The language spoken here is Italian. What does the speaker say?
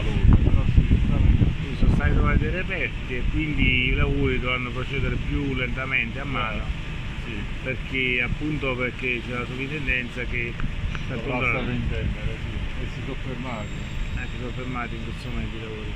valore, però sicuramente sì, sono stati trovati dei reperti e quindi i lavori dovranno procedere più lentamente a mano sì, perché appunto perché c'è la sovrintendenza che sta controllando. sì, e si sono fermati. Eh, si sono fermati in questo momento i lavori.